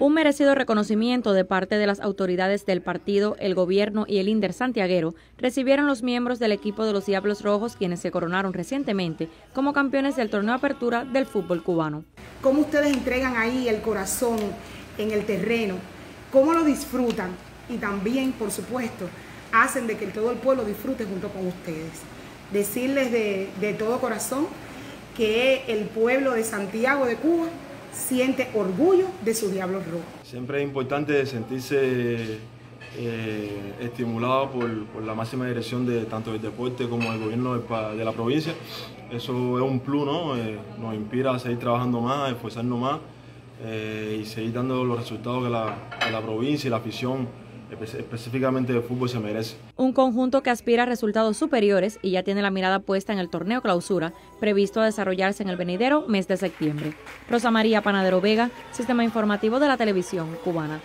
Un merecido reconocimiento de parte de las autoridades del partido, el gobierno y el Inder Santiaguero recibieron los miembros del equipo de los Diablos Rojos, quienes se coronaron recientemente como campeones del torneo apertura del fútbol cubano. ¿Cómo ustedes entregan ahí el corazón en el terreno? ¿Cómo lo disfrutan? Y también, por supuesto, hacen de que todo el pueblo disfrute junto con ustedes. Decirles de, de todo corazón que el pueblo de Santiago de Cuba siente orgullo de su Diablos Rojos. Siempre es importante sentirse eh, estimulado por, la máxima dirección de tanto del deporte como del gobierno de, la provincia. Eso es un plus, ¿no? Eh, nos inspira a seguir trabajando más, esforzarnos más eh, y seguir dando los resultados que la, que la provincia y la afición específicamente de fútbol se merece. Un conjunto que aspira a resultados superiores y ya tiene la mirada puesta en el torneo clausura, previsto a desarrollarse en el venidero mes de septiembre. Rosa María Panadero Vega, Sistema Informativo de la Televisión Cubana.